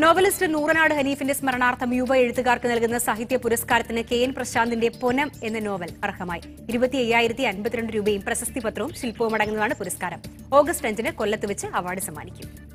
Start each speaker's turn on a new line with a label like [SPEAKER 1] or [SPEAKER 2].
[SPEAKER 1] Novelist Nooranad ഹനീഫിന്റെ സ്മരണാർത്ഥം യുവ എഴുത്തുകാർക്ക് നൽകുന്ന സാഹിത്യ പുരസ്കാരത്തിന് കെ എൻ പ്രശാന്തിന്റെ പൊനം എന്ന നോവൽ അർഹമായി. ഇരുപത്തി അയ്യായിരത്തി അൻപത്തിരണ്ട് രൂപയും പ്രശസ്തി പത്രവും ശില്പവും അടങ്ങുന്നതാണ് പുരസ്കാരം. ഓഗസ്റ്റ് അഞ്ചിന് കൊല്ലത്ത് വെച്ച് അവാർഡ് സമ്മാനിക്കും.